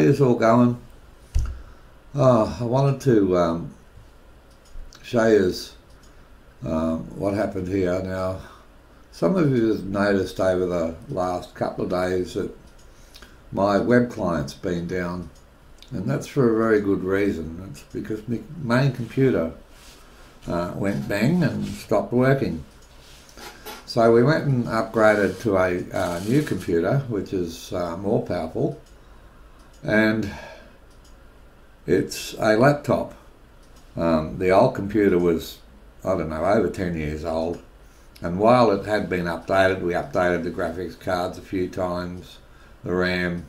It's all going. Oh, I wanted to um, show you um, what happened here. Now, some of you have noticed over the last couple of days that my web client's been down, and that's for a very good reason. It's because my main computer uh, went bang and stopped working. So we went and upgraded to a uh, new computer, which is uh, more powerful and it's a laptop. Um, the old computer was, I don't know, over 10 years old. And while it had been updated, we updated the graphics cards a few times, the RAM.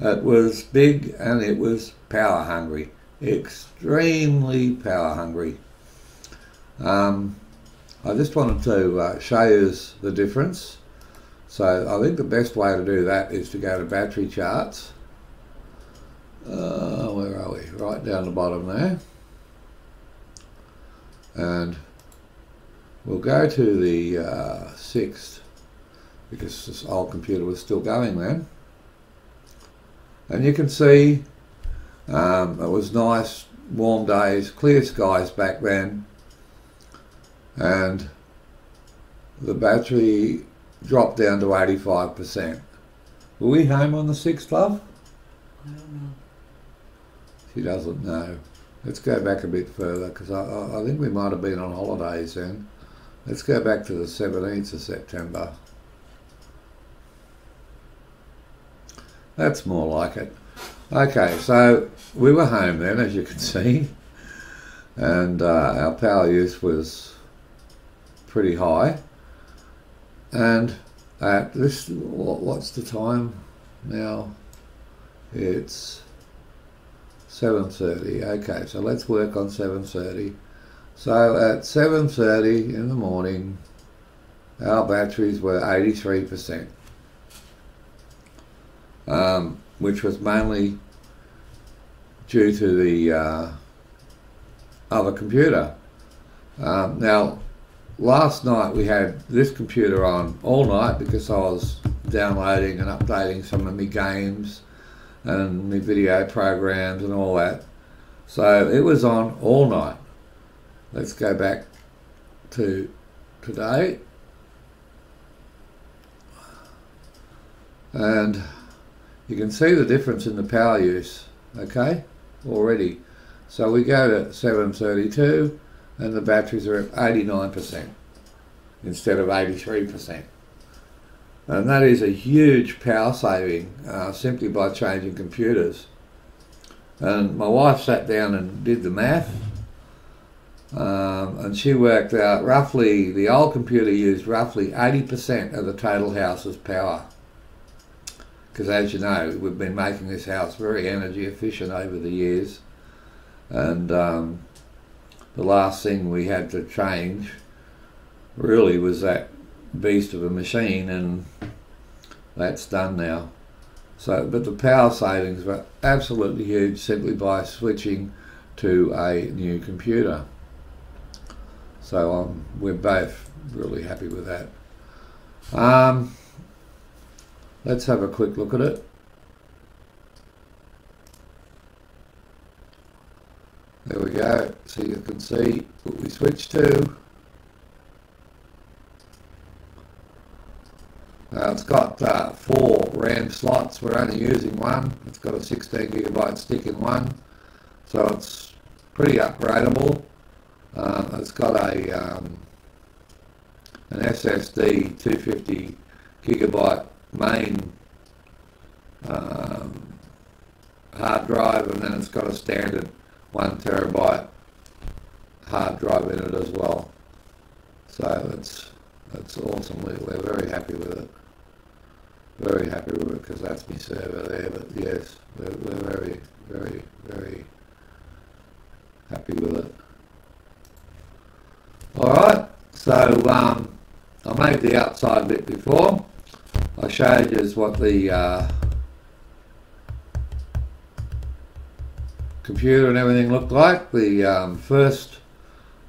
It was big and it was power hungry, extremely power hungry. Um, I just wanted to uh, show you the difference. So I think the best way to do that is to go to battery charts uh, where are we? Right down the bottom there. And we'll go to the uh, 6th because this old computer was still going then. And you can see um, it was nice, warm days, clear skies back then. And the battery dropped down to 85%. Were we home on the 6th, love? I don't know. She doesn't know. Let's go back a bit further because I, I think we might have been on holidays then. Let's go back to the 17th of September. That's more like it. Okay, so we were home then, as you can see, and uh, our power use was pretty high. And at this, what's the time now? It's 7.30, okay, so let's work on 7.30. So at 7.30 in the morning, our batteries were 83%, um, which was mainly due to the uh, other computer. Um, now, last night we had this computer on all night because I was downloading and updating some of my games and my video programs and all that. So it was on all night. Let's go back to today. And you can see the difference in the power use, okay, already. So we go to 732 and the batteries are at 89% instead of 83%. And that is a huge power saving uh, simply by changing computers. And my wife sat down and did the math. Um, and she worked out roughly, the old computer used roughly 80% of the total house's power. Because as you know, we've been making this house very energy efficient over the years. And um, the last thing we had to change really was that beast of a machine and that's done now. So, but the power savings were absolutely huge simply by switching to a new computer. So um, we're both really happy with that. Um, let's have a quick look at it. There we go. So you can see what we switched to. Uh, it's got uh, four RAM slots. We're only using one. It's got a 16 gigabyte stick in one, so it's pretty upgradable. Uh, it's got a um, an SSD 250 gigabyte main um, hard drive, and then it's got a standard one terabyte hard drive in it as well. So it's it's awesome. We're, very happy with it very happy with it because that's my server there. But yes, we're, we're very, very, very happy with it. All right, so um, I made the outside bit before. I showed you what the uh, computer and everything looked like. The um, first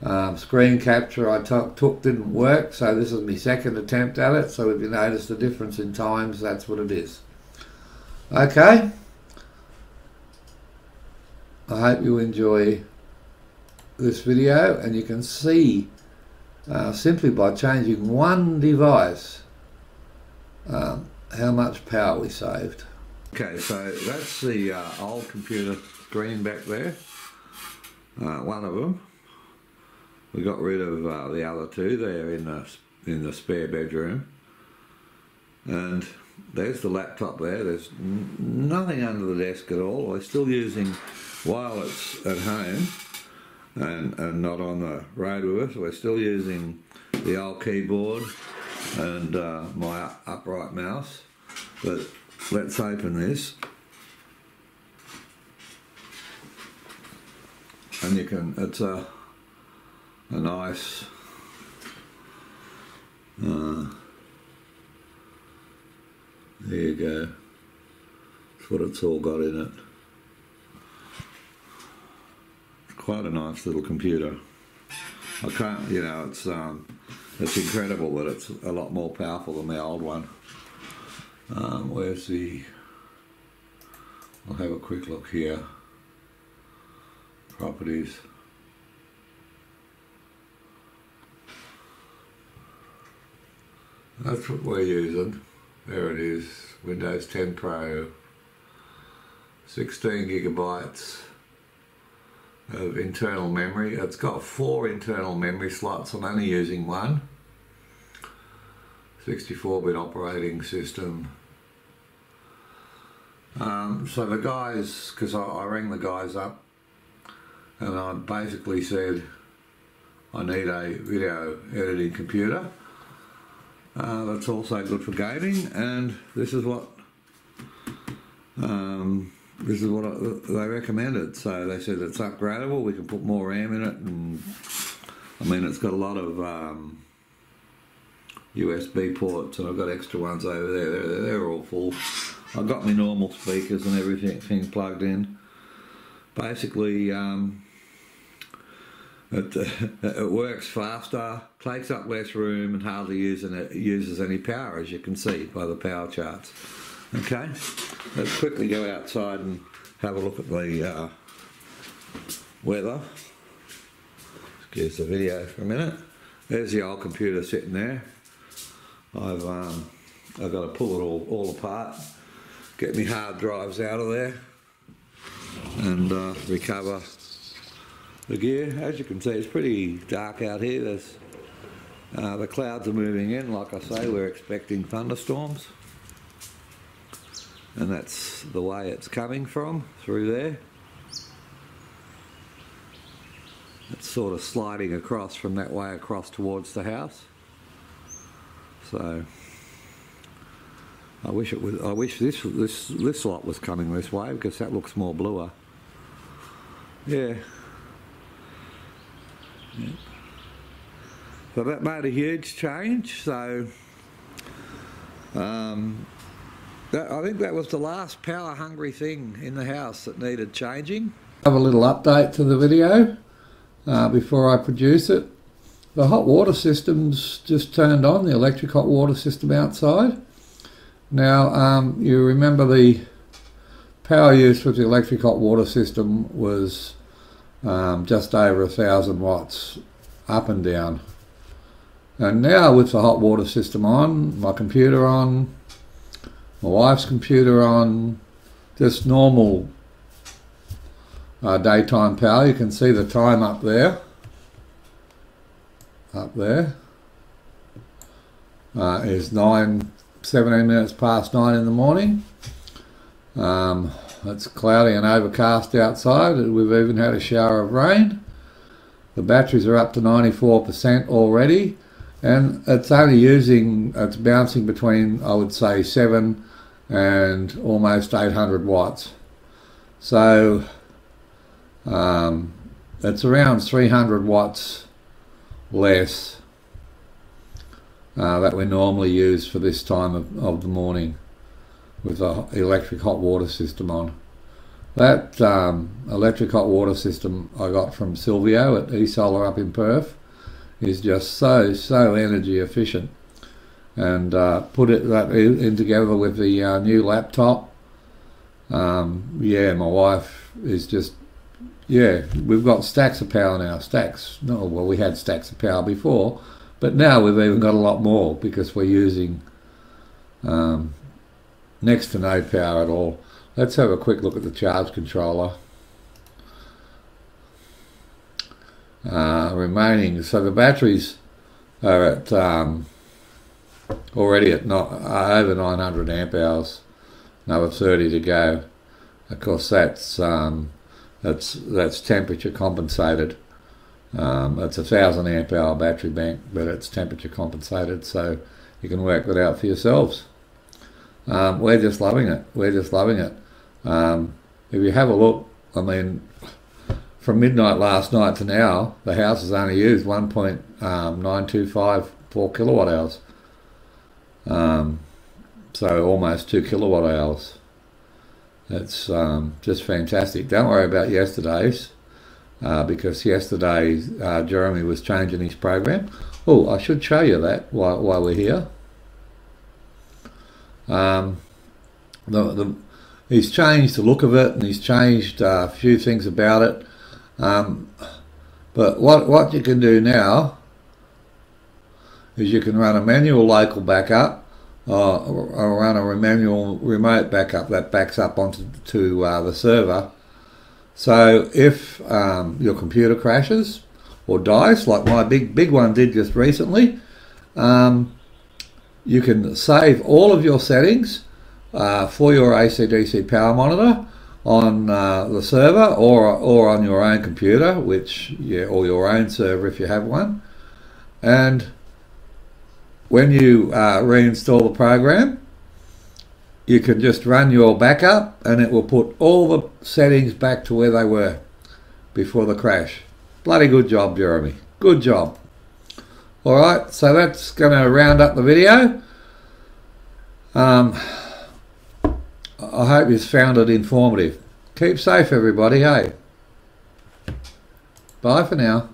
um, screen capture I took didn't work, so this is my second attempt at it. So if you notice the difference in times, that's what it is. Okay. I hope you enjoy this video and you can see uh, simply by changing one device um, how much power we saved. Okay, so that's the uh, old computer screen back there, uh, one of them. We got rid of uh, the other two there in the, in the spare bedroom. And there's the laptop there. There's nothing under the desk at all. We're still using while it's at home and, and not on the road with us. We're still using the old keyboard and uh, my upright mouse. But let's open this. And you can, it's a, a nice uh, there you go. That's what it's all got in it. Quite a nice little computer. I can't, you know, it's um, it's incredible that it's a lot more powerful than the old one. Um, where's the? I'll have a quick look here. Properties. That's what we're using. There it is, Windows 10 Pro. 16 gigabytes of internal memory. It's got four internal memory slots. I'm only using one. 64-bit operating system. Um, so the guys, because I, I rang the guys up and I basically said I need a video editing computer uh, that's also good for gaming, and this is what um, this is what I, they recommended. So they said it's upgradable. We can put more RAM in it, and I mean it's got a lot of um, USB ports, and I've got extra ones over there. They're, they're all full. I've got my normal speakers and everything plugged in. Basically. Um, it, it works faster, takes up less room, and hardly uses, uses any power, as you can see by the power charts. Okay, let's quickly go outside and have a look at the uh, weather. Excuse the video for a minute. There's the old computer sitting there. I've um, I've got to pull it all, all apart, get my hard drives out of there, and uh, recover the gear. As you can see, it's pretty dark out here. There's uh, the clouds are moving in. Like I say, we're expecting thunderstorms, and that's the way it's coming from through there. It's sort of sliding across from that way across towards the house. So I wish it was. I wish this this this lot was coming this way because that looks more bluer. Yeah. Yeah. So that made a huge change. So um, that, I think that was the last power hungry thing in the house that needed changing. Have a little update to the video uh, before I produce it. The hot water system's just turned on, the electric hot water system outside. Now um, you remember the power use with the electric hot water system was um, just over a thousand watts up and down. And now with the hot water system on, my computer on, my wife's computer on, just normal uh, daytime power, you can see the time up there, up there, uh, is 9, 17 minutes past 9 in the morning. Um, it's cloudy and overcast outside. We've even had a shower of rain. The batteries are up to 94% already and it's only using, it's bouncing between, I would say, 7 and almost 800 watts. So um, it's around 300 watts less uh, that we normally use for this time of, of the morning with the electric hot water system on. That um, electric hot water system I got from Silvio at eSolar up in Perth is just so, so energy efficient. And uh, put it that in together with the uh, new laptop. Um, yeah, my wife is just, yeah, we've got stacks of power now. Stacks. No, well, we had stacks of power before, but now we've even got a lot more because we're using um, next to no power at all. Let's have a quick look at the charge controller. Uh, remaining, so the batteries are at um, already at not, over 900 amp hours, another 30 to go. Of course, that's um, that's that's temperature compensated. Um, it's a thousand amp hour battery bank, but it's temperature compensated, so you can work that out for yourselves. Um, we're just loving it. We're just loving it. Um, if you have a look, I mean, from midnight last night to now, the house has only used 1.925 4 kilowatt hours. Um, so almost 2 kilowatt hours. It's um, just fantastic. Don't worry about yesterday's uh, because yesterday uh, Jeremy was changing his program. Oh, I should show you that while, while we're here. Um, the, the, he's changed the look of it and he's changed uh, a few things about it. Um, but what, what you can do now is you can run a manual local backup uh, or run a manual remote backup that backs up onto to, uh, the server. So if um, your computer crashes or dies, like my big big one did just recently, um, you can save all of your settings uh, for your AC/DC power monitor on uh, the server or or on your own computer, which yeah, or your own server if you have one. And when you uh, reinstall the program, you can just run your backup, and it will put all the settings back to where they were before the crash. Bloody good job, Jeremy. Good job. Alright, so that's going to round up the video. Um, I hope you found it informative. Keep safe, everybody, hey? Bye for now.